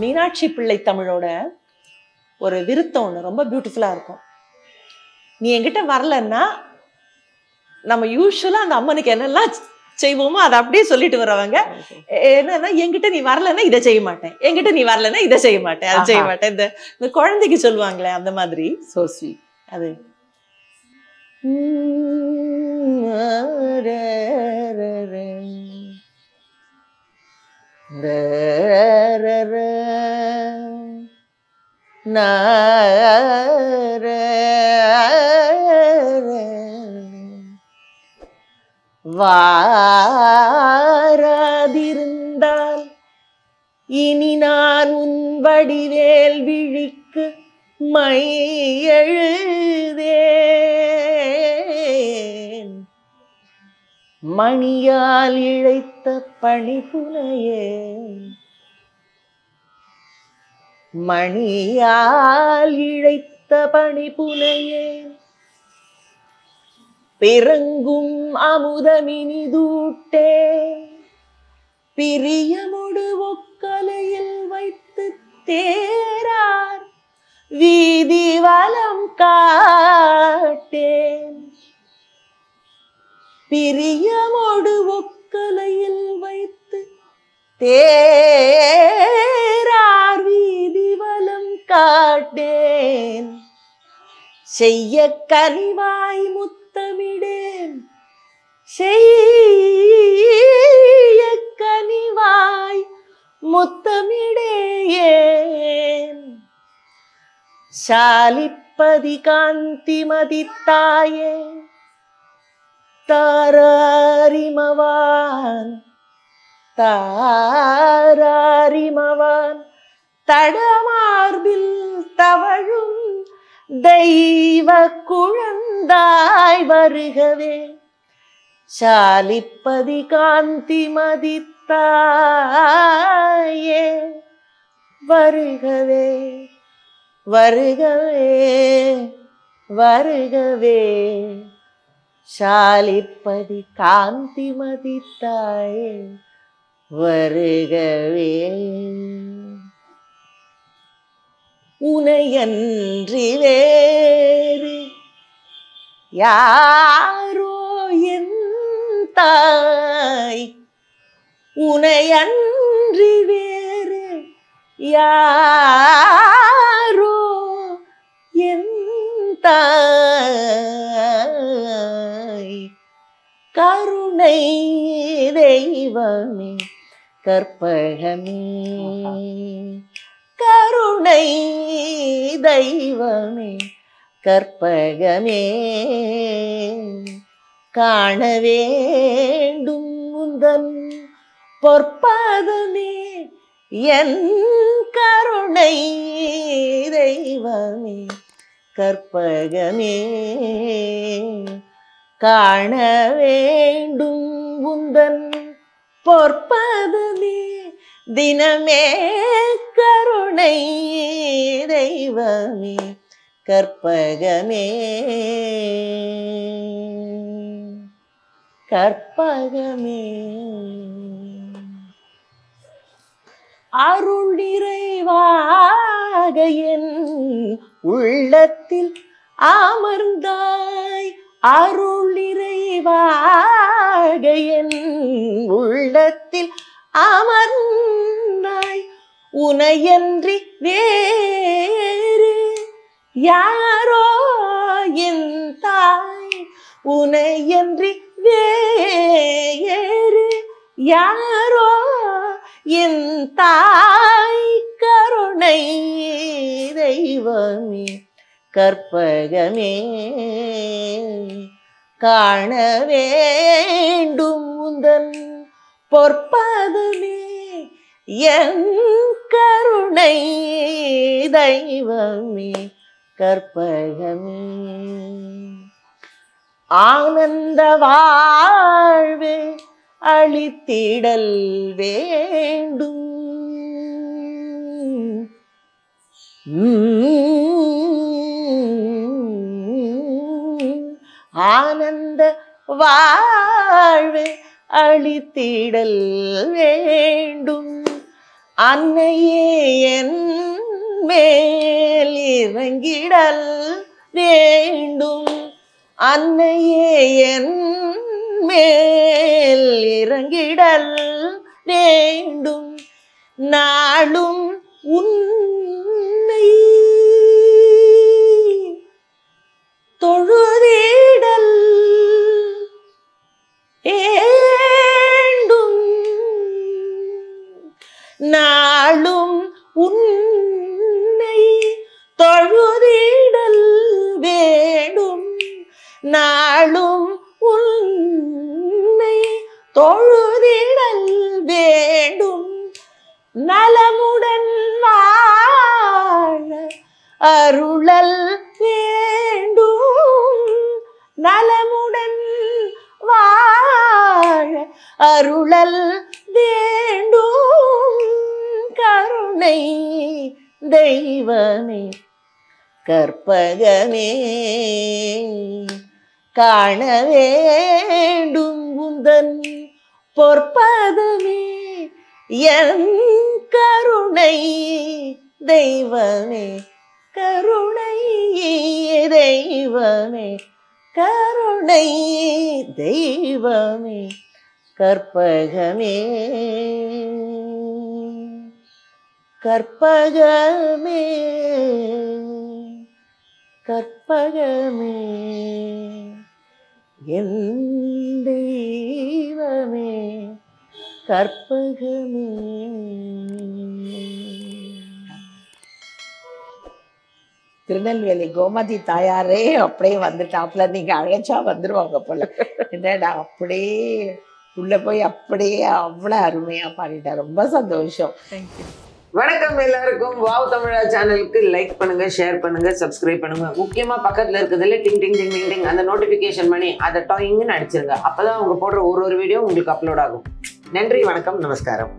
மீனாட்சி பிள்ளை தமிழோட ஒரு விருத்தம் ஒன்று ரொம்ப பியூட்டிஃபுல்லாக இருக்கும் நீ என்கிட்ட வரலன்னா நம்ம யூஸ்வலாக அந்த அம்மனுக்கு என்னெல்லாம் செய்வோமோ அதை அப்படியே சொல்லிட்டு வரவங்க என்னன்னா என்கிட்ட நீ வரலன்னா இதை செய்ய மாட்டேன் என்கிட்ட நீ வரலன்னா இதை செய்ய மாட்டேன் அதை செய்ய. மாட்டேன் இந்த இந்த குழந்தைக்கு சொல்லுவாங்களே அந்த மாதிரி சோ ஸ்வீட் அது வாராதிருந்தால் இனி நான் உன் வடிவேல் விழிக்கு மை எழுதேன் மணியால் இழைத்த பணிபுனையே மணியால் இழைத்த பணிபுனையே பிறங்கும் அமுதமினிதூட்டே. பிரியமுடு ஒக்கலையில் வைத்து தேரார். வீதி வலம் காட்டேன். பிரியமோடு ஒக்கலையில் வைத்து தே காட்டேன் செய்ய கனிவாய் முத்தமிடேன். செய்ய கனிவாய் முத்தமிடேன். சாலிப்பதி காந்தி மதித்தாயே தாராரிமவான் தாராரிமவான் தடமார்பில் வாழும் தெய்வ குழந்தாய் வருகவே. சாலிப்பதி காந்தி மதித்தாயே. வருகவே வருகவே வருகவே. சாலிப்பதி காந்தி மதித்தாயே வருகவே. உனையன்றி வேறு யாரோ என் தாய் உனையன்றி வேறு யாரோ என் தாய் கருணை தெய்வமே கற்பகமே. கருணை தெய்வமே கற்பகமே. காண வேண்டும் முந்தன் பொற்பதமே என் கருணை தெய்வமே கற்பகமே. காண வேண்டும் உந்தன் பொற்பதமே தினமே கருணை தெய்வமே கற்பகமே. கற்பகமே. அருள் நிறைவாக என் உள்ளத்தில் அமர்ந்தாய். அருள் நிறைவாக என் உள்ளத்தில் அமர்ந்த உனையன்றி வேறு யாரோ என் தாய். உனையன்றி வேறு யாரோ என் தாய். கருணை தெய்வமே கற்பகமே காண வேண்டும் உந்தன் பொற்பதமே. என் கருணை தெய்வமே கற்பகமே. ஆனந்த வாழ்வே அளித்திடல் வேண்டும். ஆனந்த வாழ்வே அளித்திடல் வேண்டும். அன்னையே என் மேல் இறங்கிடல் வேண்டும். அன்னையே என் மேல் இறங்கிடல் வேண்டும். நாளும் உன் நாளும் உன்னை தொழுதிடல் வேண்டும். நாளும் உன்னை தொழுதிடல் வேண்டும். நலமுடன் வாழ அருளல் வேண்டும். நலமுடன் வாழ அருளல் கருணை தெய்வமே கற்பகமே. காண வேண்டும் உந்தன் பொற்பதமே என் கருணை தெய்வமே. கருணை தெய்வமே கருணை தெய்வமே கற்பகமே. கற்பகமே கற்பகமே. என் தெய்வமே கற்பகமே. திருநெல்வேலி கோமதி தாயாரே அப்படியே வந்துட்டாப்புல. நீங்க அழைச்சா வந்துருவாங்க போல. என்னடா அப்படியே உள்ள போய் அப்படியே அவ்வளோ அருமையா பாடிட்டா ரொம்ப சந்தோஷம். வணக்கம் எல்லாருக்கும். வாவ் தமிழா சேனலுக்கு லைக் பண்ணுங்க ஷேர் பண்ணுங்க சப்ஸ்கிரைப் பண்ணுங்க. முக்கியமா பக்கத்துல இருக்கிறதுல டிங் டிங் டிங் டிங் டிங் அந்த நோட்டிபிகேஷன் பண்ணி அதை டாயிங்னு அடிச்சிருங்க. அப்பதான் அவங்க போடுற ஒரு ஒரு வீடியோ உங்களுக்கு அப்லோட் ஆகும். நன்றி வணக்கம் நமஸ்காரம்.